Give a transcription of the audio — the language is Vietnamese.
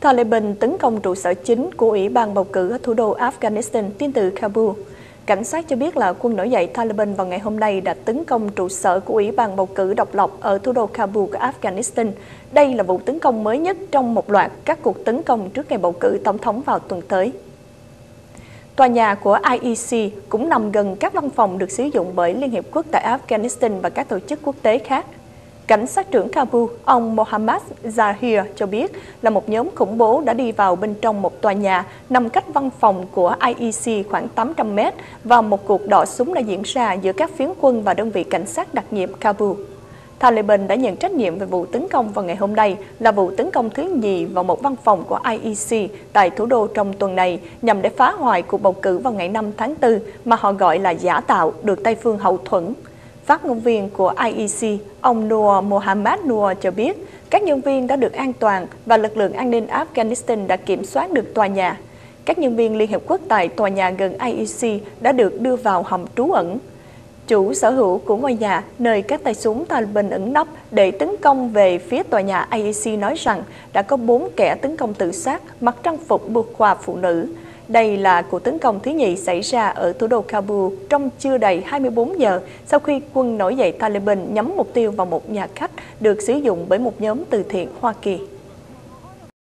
Taliban tấn công trụ sở chính của Ủy ban bầu cử ở thủ đô Afghanistan, tin từ Kabul. Cảnh sát cho biết là quân nổi dậy Taliban vào ngày hôm nay đã tấn công trụ sở của Ủy ban bầu cử độc lập ở thủ đô Kabul của Afghanistan. Đây là vụ tấn công mới nhất trong một loạt các cuộc tấn công trước ngày bầu cử tổng thống vào tuần tới. Tòa nhà của IEC cũng nằm gần các văn phòng được sử dụng bởi Liên Hiệp Quốc tại Afghanistan và các tổ chức quốc tế khác. Cảnh sát trưởng Kabul, ông Mohammad Zahir cho biết là một nhóm khủng bố đã đi vào bên trong một tòa nhà nằm cách văn phòng của IEC khoảng 800 mét và một cuộc đọ súng đã diễn ra giữa các phiến quân và đơn vị cảnh sát đặc nhiệm Kabul. Taliban đã nhận trách nhiệm về vụ tấn công vào ngày hôm nay là vụ tấn công thứ nhì vào một văn phòng của IEC tại thủ đô trong tuần này nhằm để phá hoại cuộc bầu cử vào ngày 5 tháng 4 mà họ gọi là giả tạo được Tây phương hậu thuẫn. Phát ngôn viên của IEC, ông Noor Mohammad Noor cho biết các nhân viên đã được an toàn và lực lượng an ninh Afghanistan đã kiểm soát được tòa nhà. Các nhân viên Liên Hợp Quốc tại tòa nhà gần IEC đã được đưa vào hầm trú ẩn. Chủ sở hữu của ngôi nhà nơi các tay súng Taliban ẩn nấp để tấn công về phía tòa nhà IEC nói rằng đã có bốn kẻ tấn công tự sát mặc trang phục buộc khoa phụ nữ. Đây là cuộc tấn công thứ nhì xảy ra ở thủ đô Kabul trong chưa đầy 24 giờ sau khi quân nổi dậy Taliban nhắm mục tiêu vào một nhà khách được sử dụng bởi một nhóm từ thiện Hoa Kỳ.